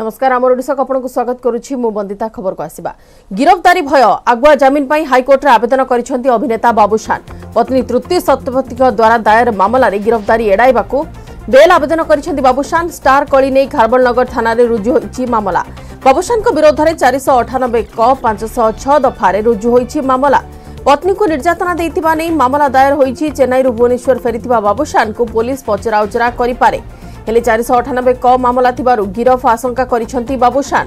নমস্কার আমার ওড়শাক আপনার স্বাগত করছি মু বন্দিতা খবর আসবা গিরফদারি ভয় আগুয়া জামিন পাই হাইকোর্টে আবেদন করেছেন অভিনেতা বাবুসান পত্নী তৃতীয় শতপথী দ্বারা দায়ের মামলার গিরফদারি এড়াইবা বেল আবেদন করেছেন বাবুসান স্টার কলি নেই খারবলনগর থানায় রুজু হয়েছে মামলা বাবুসান বিরোধে চারিশ অঠানবে ক পাঁচশ ছ দফার রুজু হয়েছে মামলা পত্নীকে নির্যাতনা দিয়ে মামলা দায়ের হয়েছে চেন্নাই ভুবনেশ্বর ফেরি বাবুসান পুলিশ পচরাউচরা করে ହେଲେ ଚାରିଶହ ଅଠାନବେ କ ମାମଲା ଥିବାରୁ ଗିରଫ ଆଶଙ୍କା କରିଛନ୍ତି ବାବୁସାନ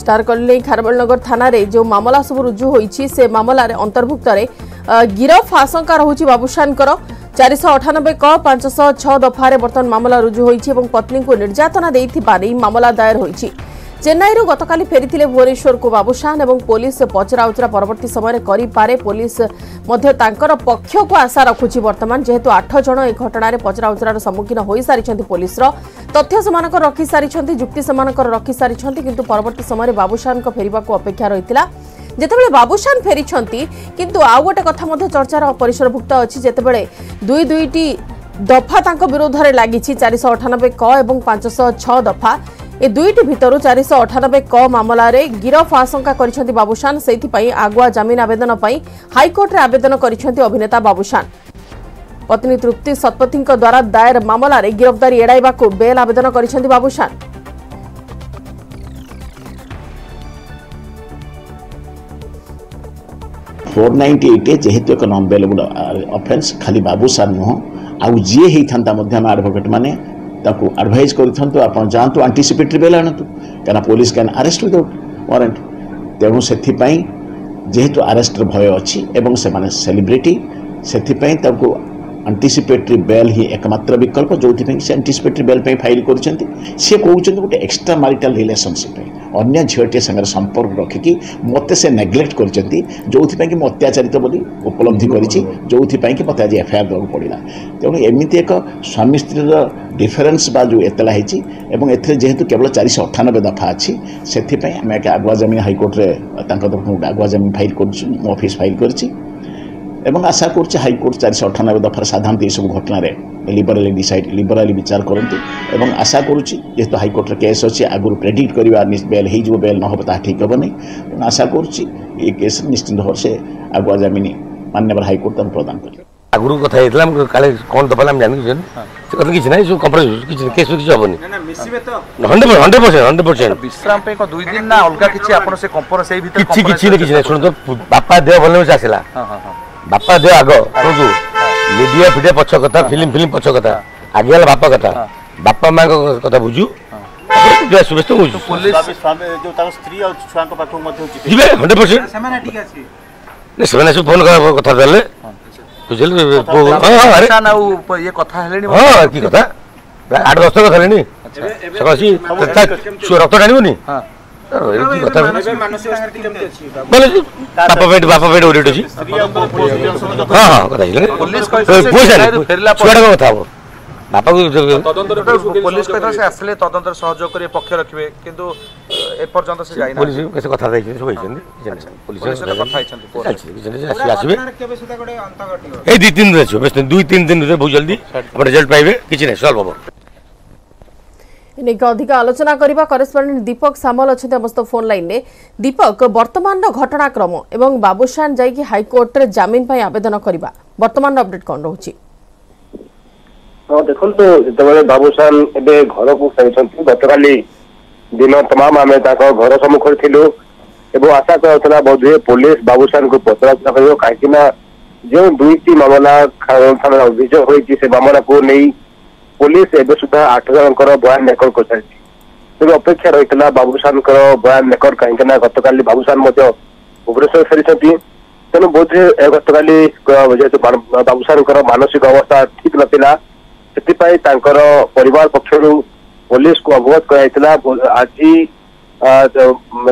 ଷ୍ଟାର କଲୋନୀ ଖାରବେଳନଗର ଥାନାରେ ଯେଉଁ ମାମଲା ସବୁ ରୁଜୁ ହୋଇଛି ସେ ମାମଲାରେ ଅନ୍ତର୍ଭୁକ୍ତରେ ଗିରଫ ଆଶଙ୍କା ରହୁଛି ବାବୁସାନଙ୍କର ଚାରିଶହ ଅଠାନବେ କ ପାଞ୍ଚଶହ ଛଅ ଦଫାରେ ବର୍ତ୍ତମାନ ମାମଲା ରୁଜୁ ହୋଇଛି ଏବଂ ପତ୍ନୀଙ୍କୁ ନିର୍ଯାତନା ଦେଇଥିବା ନେଇ ମାମଲା ଦାୟର ହୋଇଛି চেন্নাইরু গতকালি ফেরিলে ভুবনেশ্বরকু বাবুসান এবং পুলিশ পচরাউচরা পরবর্তী সময় করে পুলিশ মধ্য তাঁর পক্ষকু আশা রাখুছি বর্তমান যেহেতু আঠ জন এই ঘটনার পচরাউচরার সম্মুখীন হয়ে সারি পুলিশর তথ্য সে রক্ষি সারি যুক্তি সে রক্ষি সারি কিন্তু পরবর্তী সময় বাবুসান ফেরা অপেক্ষা রয়েছে যেতবে বাবুসান ফেরি কিন্তু আউ গোটে কথা চর্চার পরিসরভুক্ত অছি যেতবে দুই দুইটি দফা তাঁর বিরোধে লাগিছি চারিশ অঠানবে ক এবং পাঁচশহ ছ দফা ଏ ଦୁଇଟି ଭିତରୁ ଚାରିଶହ ଅଠାନବେ କ ମାମଲାରେ ଗିରଫ ଆଶଙ୍କା କରିଛନ୍ତି ବାବୁସାନ ସେଥିପାଇଁ ଆଗୁଆ ଜାମିନ ଆବେଦନ ପାଇଁ ହାଇକୋର୍ଟରେ ଆବେଦନ କରିଛନ୍ତି ଅଭିନେତା ବାବୁସାନ ପତ୍ନୀ ତୃପ୍ତି ଶତପଥୀଙ୍କ ଦ୍ୱାରା ଦାୟର ମାମଲାରେ ଗିରଫଦାରୀ ଏଡ଼ାଇବାକୁ ବେଲ୍ ଆବେଦନ କରିଛନ୍ତି ବାବୁସାନ ফোর নাইনটি এইটে যেহেতু এক নন বেলেবল অফেন্স খালি বাবুসার নুহ আউ যিয়ে হয়েথান্তা মধ্যে আমি আডভোকেট মানে ତାକୁ ଆଡ଼ଭାଇଜ୍ କରିଥାନ୍ତୁ ଆପଣ ଯାଆନ୍ତୁ ଆଣ୍ଟିସିପେଟେଡ଼ ବେଲ୍ ଆଣନ୍ତୁ କାରଣ police can arrest without warrant ତେଣୁ ସେଥିପାଇଁ ଯେହେତୁ ଆରେଷ୍ଟର ଭୟ ଅଛି ଏବଂ ସେମାନେ ସେଲିବ୍ରିଟି ସେଥିପାଇଁ ତାଙ୍କୁ ଆଣ୍ଟିସିପେଟେରୀ ବେଲ୍ ହିଁ ଏକମାତ୍ର ବିକଳ୍ପ ଯେଉଁଥିପାଇଁ ସେ ଆଣ୍ଟିସିପେଟେରୀ ବେଲ୍ ପାଇଁ ଫାଇଲ୍ କରୁଛନ୍ତି ସେ କହୁଛନ୍ତି ଗୋଟେ ଏକ୍ସଟ୍ରା ମାରିଟାଲ୍ ରିଲେସନ୍ସିପ୍ ପାଇଁ ଅନ୍ୟ ଝିଅଟିଏ ସାଙ୍ଗରେ ସମ୍ପର୍କ ରଖିକି ମୋତେ ସେ ନେଗ୍ଲେକ୍ଟ କରିଛନ୍ତି ଯେଉଁଥିପାଇଁ କି ମୁଁ ଅତ୍ୟାଚାରିତ ବୋଲି ଉପଲବ୍ଧି କରିଛି ଯେଉଁଥିପାଇଁ କି ମୋତେ ଆଜି ଏଫଆଇଆର୍ ଦେବାକୁ ପଡ଼ିଲା ତେଣୁ ଏମିତି ଏକ ସ୍ୱାମୀ ସ୍ତ୍ରୀର ଡିଫରେନ୍ସ ବା ଯେଉଁ ଏତଲା ହେଇଛି ଏବଂ ଏଥିରେ ଯେହେତୁ କେବଳ ଚାରିଶହ ଅଠାନବେ ଦଫା ଅଛି ସେଥିପାଇଁ ଆମେ ଏକ ଆଗୁଆ ଜାମିନ ହାଇକୋର୍ଟରେ ତାଙ୍କ ତରଫରୁ ଆଗୁଆ ଜାମିନ ଫାଇଲ୍ କରୁଛୁ ମୁଁ ଅଫିସ୍ ଫାଇଲ୍ କରିଛି ଏବଂ ଆଶା କରୁଛି ହାଇକୋର୍ଟ ଚାରିଶହ ଅଠାନବେ ଦଫାର ସାଧାରଣତଃ ଏହିସବୁ ଘଟଣାରେ লিবরালি ডিসাইড লিবরালি বিচার କରନ୍ତୁ ଏବଂ ଆଶା କରୁଛି ଯେହେତୁ ହାଇକୋର୍ଟର କେସ୍ ଅଛି ଆଗରୁ ପ୍ରେଡିକ୍ଟ କରିବା ବେଲ୍ ହେଇଯିବ ବେଲ୍ ନହେବ ତାହା ଠିକ୍ ହେବ ନାହିଁ ତେଣୁ ଆଶା କରୁଛି ଏ କେସ୍ ନିଶ୍ଚିନ୍ତ ଭାବରେ ସେ ଆଗୁଆ ଜାମିନ ମାନ୍ୟବର ହାଇକୋର୍ଟ ତାଙ୍କୁ ପ୍ରଦାନ କରିବେ ଆଗରୁ କଥା ହେଇଥିଲା ମୁଁ କାଳେ କ'ଣ ଦେବା ଆମେ ଜାଣିଛୁ ସେ କଥା କିଛି ନାହିଁ ସବୁ କମ୍ପ୍ରମାଇଜ୍ କିଛି କେସ୍ କିଛି ହେବନି hundred hundred percent hundred percent ବିଶ୍ରାମ ପାଇଁ କ'ଣ ଦୁଇ ଦିନ ନା ଅଲଗା କିଛି ଆପଣ ସେ କମ୍ପ୍ର ସେଇ ଭିତରେ କିଛି କିଛି ନାହିଁ କିଛି ନାହିଁ ଶୁଣନ୍ତୁ ବାପା ଦେହ ଭଲ ହେଉଛି ଆସିଲା ବାପା ଦେହ ଆଗ ଶୁଣନ୍ତୁ ମିଡ଼ିଆ ଫିଡ଼ିଆ ପଛ କଥା ଫିଲ୍ମ ଫିଲ୍ମ ପଛ କଥା ଆଗେ ହେଲା ବାପା କଥା ବାପା ମାଙ୍କ କଥା ବୁଝୁ ସମସ୍ତଙ୍କୁ ବୁଝୁ ଯିବେ ହଣ୍ଡ୍ରେଡ଼ ପରସେଣ୍ଟ ସେମାନେ ସବୁ ଫୋନ୍ କଥା ଦେଲେ ବୁଝିଲେ କଥା ହେଲେଣି ହଁ କି କଥା ଆଠ ଦଶ କଥା ହେଲେଣି ରକ୍ତ ଟାଣିବନି ବାପା ପେଟ ବାପା ପେଟ ଓଡିଟ୍ ଅଛି ହଁ ହଁ କଥା ହେଇଗଲେ ପୁଅ ସାର୍ ଛୁଆଟାଙ୍କ କଥା ହବ ବାପାକୁ ପୋଲିସ କହିଥିଲା ସେ ଆସିଲେ ତଦନ୍ତରେ ସହଯୋଗ କରି ପକ୍ଷ ରଖିବେ କିନ୍ତୁ ଏପର୍ଯ୍ୟନ୍ତ ସେ ଯାଇନାହାନ୍ତି ପୋଲିସ କେତେ କଥା ଦେଇଛନ୍ତି ସବୁ ହେଇଛନ୍ତି ପୋଲିସ କଥା ହେଇଛନ୍ତି ଆସିବେ ଏଇ ଦୁଇ ତିନି ଦିନ ଆସିବ ଦୁଇ ତିନି ଦିନ ଭିତରେ ବହୁତ ଜଲ୍ଦି ଆପଣ ରେଜଲ୍ଟ ପାଇବେ କିଛି ନାହିଁ ସଲ୍ଭ ହବ ନେଇକି ଅଧିକ ଆଲୋଚନା କରିବା କରେସ୍ପଣ୍ଡେଣ୍ଟ ଦୀପକ ସାମଲ ଅଛନ୍ତି ଆମ ସହିତ ଫୋନ୍ ଲାଇନ୍ରେ ଦୀପକ ବର୍ତ୍ତମାନର ଘଟଣାକ୍ରମ ଏବଂ ବାବୁସାନ ଯାଇକି ହାଇକୋର୍ଟରେ ଜାମିନ ପାଇଁ ଆବେଦନ କରିବା ବର୍ତ୍ତମାନର ଅପଡେଟ୍ କ'ଣ ରହୁଛି ହଁ ଦେଖନ୍ତୁ ଯେତେବେଳେ ବାବୁସାନ ଏବେ ଘରକୁ ଫେରିଛନ୍ତି ଗତକାଲି ଦିନ ତମାମ ଆମେ ତାଙ୍କ ଘର ସମ୍ମୁଖରେ ଥିଲୁ ଏବଂ ଆଶା କରାଯାଉଥିଲା ବୋଧହୁଏ ପୋଲିସ ବାବୁସାନଙ୍କୁ ପଚରାଉଚରା କରିବ କାହିଁକି ନା ଯେଉଁ ଦୁଇଟି ମାମଲା ଥାନାରେ ଅଭିଯୋଗ ହୋଇଛି ସେ ମାମଲାକୁ ନେଇ ପୋଲିସ ଏବେ ସୁଦ୍ଧା ଆଠ ଜଣଙ୍କର ବୟାନ ରେକର୍ଡ କରିସାରିଛି ତେବେ ଅପେକ୍ଷା ରହିଥିଲା ବାବୁସାନଙ୍କର ବୟାନ ରେକର୍ଡ କାହିଁକି ନା ଗତକାଲି ବାବୁସାନ ମଧ୍ୟ ଭୁବନେଶ୍ୱର ଫେରିଛନ୍ତି ତେଣୁ ବୋଧହୁଏ ଗତକାଲି ଯେହେତୁ ବାବୁସାନଙ୍କର ମାନସିକ ଅବସ୍ଥା ଠିକ ନଥିଲା ସେଥିପାଇଁ ତାଙ୍କର ପରିବାର ପକ୍ଷରୁ ପୋଲିସକୁ ଅବଗତ କରାଯାଇଥିଲା ଆଜି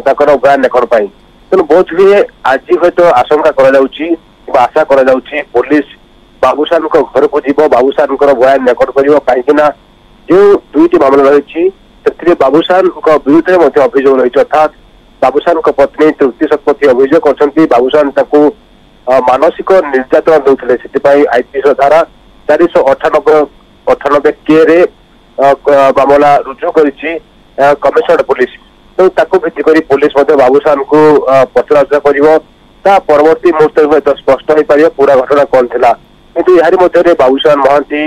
ତାଙ୍କର ବୟାନ ରେକର୍ଡ ପାଇଁ ତେଣୁ ବୋଧହୁଏ ଆଜି ହୁଏତ ଆଶଙ୍କା କରାଯାଉଛି କିମ୍ବା ଆଶା କରାଯାଉଛି ପୋଲିସ बाबुसान घरको जो बाबुसान बयान रेकर्ड गरिमला र बाबुसान विरुद्धले अभियोग रह बाबुान पत्नी तृप्ति शपथी अभियोग गर्नु बाबुसान त मनसिक निर्यातना दुले आइपिस धारा चारिश अठानब्बे अठानब्बे के मामला रुजु गरिट पल भितिक पोलिस बा पचराचराब ती महुर्त स्पष्टपार पुर घटना कन् था କିନ୍ତୁ ଏହାରି ମଧ୍ୟରେ ବାବୁସାନ ମହାନ୍ତି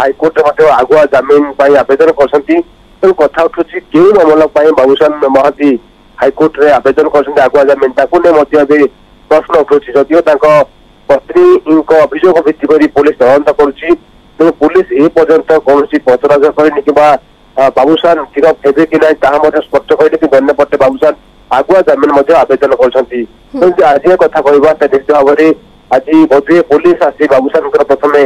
ହାଇକୋର୍ଟରେ ମଧ୍ୟ ଆଗୁଆ ଜାମିନ ପାଇଁ ଆବେଦନ କରିଛନ୍ତି ତେଣୁ କଥା ଉଠୁଛି କେଉଁ ମାମଲା ପାଇଁ ବାବୁସାନ ମହାନ୍ତି ହାଇକୋର୍ଟରେ ଆବେଦନ କରିଛନ୍ତି ଆଗୁଆ ଜାମିନ ତାକୁ ନେଇ ମଧ୍ୟ ଏବେ ପ୍ରଶ୍ନ ଉଠୁଛି ଯଦିଓ ତାଙ୍କ ପତ୍ନୀଙ୍କ ଅଭିଯୋଗ ଭିତ୍ତି କରି ପୋଲିସ ତଦନ୍ତ କରୁଛି ତେଣୁ ପୋଲିସ ଏ ପର୍ଯ୍ୟନ୍ତ କୌଣସି ପଚରା କରିନି କିମ୍ବା ବାବୁସାନ ଗିରଫ ହେବେ କି ନାହିଁ ତାହା ମଧ୍ୟ ସ୍ପଷ୍ଟ କହିଲେ କିନ୍ତୁ ଅନ୍ୟପଟେ ବାବୁସାନ ଆଗୁଆ ଜାମିନ ମଧ୍ୟ ଆବେଦନ କରିଛନ୍ତି ତେଣୁ ଆଜି କଥା କହିବା ସେ ନିଶ୍ଚିତ ଭାବରେ ଆଜି ବୋଧହୁଏ ପୋଲିସ ଆସି ବାବୁସାନଙ୍କର ପ୍ରଥମେ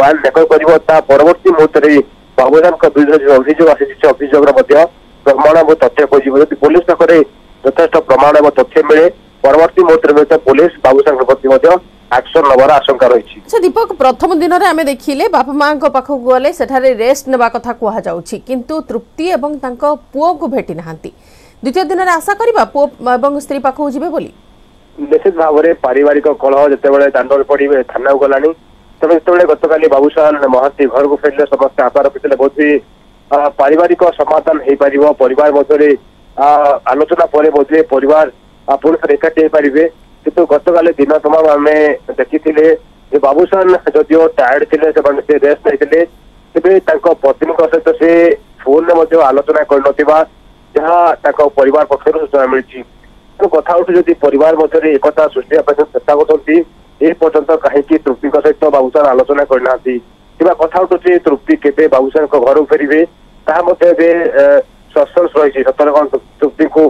ୱାନ୍ ଦାଖଲ କରିବ ତା ପରବର୍ତ୍ତୀ ମୁହୂର୍ତ୍ତରେ ବାବୁସାନଙ୍କ ବିରୁଦ୍ଧରେ ଯେଉଁ ଅଭିଯୋଗ ଆସିଛି ସେ ଅଭିଯୋଗର ମଧ୍ୟ ପ୍ରମାଣ ଏବଂ ତଥ୍ୟ ଖୋଜିବ ଯଦି ପୋଲିସ ପାଖରେ ଯଥେଷ୍ଟ ପ୍ରମାଣ ଏବଂ ତଥ୍ୟ ମିଳେ ପରବର୍ତ୍ତୀ ମୁହୂର୍ତ୍ତରେ ମଧ୍ୟ ପୋଲିସ ବାବୁସାନଙ୍କ ପ୍ରତି ମଧ୍ୟ ଆକ୍ସନ ନେବାର ଆଶଙ୍କା ରହିଛି ଆଚ୍ଛା ଦୀପକ ପ୍ରଥମ ଦିନରେ ଆମେ ଦେଖିଲେ ବାପା ମାଆଙ୍କ ପାଖକୁ ଗଲେ ସେଠାରେ ରେଷ୍ଟ ନେବା କଥା କୁହାଯାଉଛି କିନ୍ତୁ ତୃପ୍ତି ଏବଂ ତାଙ୍କ ପୁଅକୁ ଭେଟି ନାହାନ୍ତି ଦ୍ୱିତୀୟ ଦିନରେ ଆଶା କରିବା ପୁଅ ଏବଂ ସ୍ତ୍ରୀ ପାଖକୁ ଯିବେ ବୋଲି ନିଶ୍ଚିତ ଭାବରେ ପାରିବାରିକ କଳହ ଯେତେବେଳେ ଦାଣ୍ଡରେ ପଡି ଥାନାକୁ ଗଲାଣି ତେବେ ଯେତେବେଳେ ଗତକାଲି ବାବୁସାନ ମହାନ୍ତି ଘରକୁ ଫେରିଲେ ସମସ୍ତେ ଆଶା ରଖିଥିଲେ ବୋଧହୁଏ ପାରିବାରିକ ସମାଧାନ ହେଇପାରିବ ପରିବାର ମଧ୍ୟରେ ଆଲୋଚନା ପରେ ବୋଧହୁଏ ପରିବାର ପୁଣି ଥରେ ଏକାଠି ହେଇପାରିବେ କିନ୍ତୁ ଗତକାଲି ଦିନ ତମାମ ଆମେ ଦେଖିଥିଲେ ଯେ ବାବୁସାନ ଯଦିଓ ଟାୟାର୍ଡ ଥିଲେ ସେମାନେ ସେ ରେଷ୍ଟ ନେଇଥିଲେ ତେବେ ତାଙ୍କ ପତ୍ନୀଙ୍କ ସହିତ ସେ ଫୋନରେ ମଧ୍ୟ ଆଲୋଚନା କରିନଥିବା ଯାହା ତାଙ୍କ ପରିବାର ପକ୍ଷରୁ ସୂଚନା ମିଳିଛି କଥା কথা ଯଦି ପରିବାର ମଧ୍ୟରେ ଏକତା ସୃଷ୍ଟି ହେବା ପାଇଁ ଚେଷ୍ଟା କରୁଛନ୍ତି ଏ ପର୍ଯ୍ୟନ୍ତ କାହିଁକି ତୃପ୍ତିଙ୍କ ସହିତ ବାବୁସାନ ଆଲୋଚନା କରିନାହାନ୍ତି କିମ୍ବା କଥା ଉଠୁଛି ତୃପ୍ତି କେବେ ବାବୁସାନଙ୍କ ଘରକୁ ଫେରିବେ ତାହା ମଧ୍ୟ ଏବେ ସସ୍ପେନ୍ସ ରହିଛି ସତରେ କ'ଣ ତୃପ୍ତିଙ୍କୁ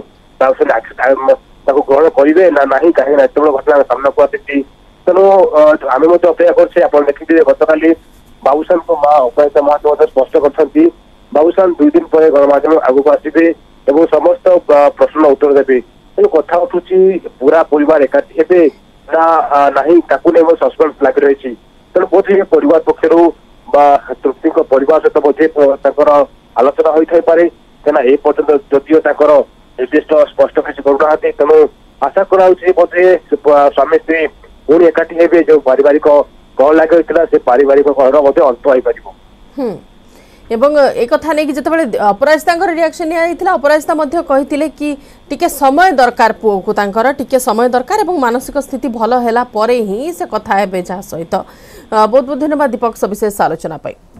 ତାକୁ ଗ୍ରହଣ କରିବେ ନା ନାହିଁ କାହିଁକି ନା ଏତେବେଳେ ଘଟଣା ସାମ୍ନାକୁ ଆସିଛି ତେଣୁ ଆମେ ମଧ୍ୟ ଅପେକ୍ଷା କରୁଛେ ଆପଣ ଦେଖିଥିବେ ଗତକାଲି ବାବୁସାନଙ୍କ ମା ଅପରାଜିତା ମହାନ୍ତ ମଧ୍ୟ ସ୍ପଷ୍ଟ କରିଛନ୍ତି ବାବୁସାନ ଦୁଇ ଦିନ ପରେ ଗଣମାଧ୍ୟମ ଆଗକୁ ଆସିବେ ଏବଂ ସମସ୍ତ ପ୍ରଶ୍ନର ଉତ୍ତର ଦେବେ ତେଣୁ କଥା ଉଠୁଛି ପୁରା ପରିବାର ଏକାଠି ହେବେ ନା ନାହିଁ ତାକୁ ନେଇ ମଧ୍ୟ ସସ୍ପେନ୍ସ ଲାଗି ରହିଛି ତେଣୁ ବୋଧହୁଏ ପରିବାର ପକ୍ଷରୁ ବା ତୃପ୍ତିଙ୍କ ପରିବାର ସହିତ ବୋଧେ ତାଙ୍କର ଆଲୋଚନା ହୋଇଥାଇପାରେ କାହିଁକିନା ଏ ପର୍ଯ୍ୟନ୍ତ ଯଦିଓ ତାଙ୍କର ନିର୍ଦ୍ଦିଷ୍ଟ ସ୍ପଷ୍ଟ କିଛି କରୁନାହାନ୍ତି ତେଣୁ ଆଶା କରାଯାଉଛି ବୋଧେ ସ୍ୱାମୀ ସ୍ତ୍ରୀ ପୁଣି ଏକାଠି ହେବେ ଯୋଉ ପାରିବାରିକ କଳ ଲାଗି ରହିଥିଲା ସେ ପାରିବାରିକ ଘରର ମଧ୍ୟ ଅନ୍ତ ହୋଇପାରିବ এবং একথা নেই যেতবে অপরাজিতাঙ্কর রিয়াকশন নিয়েছিল অপরাজিতা মধ্যে কহিলে কি টিকে সময় দরকার পুকু তাঁকর টিকে সময় দরকার এবং মানসিক স্থিতি ভালো হেলা পরে হি সে কথা হবে যা সহিত বহুত বহুত ধন্যবাদ দীপক সবিশেষ আলোচনা পাই